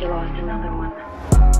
you lost another one.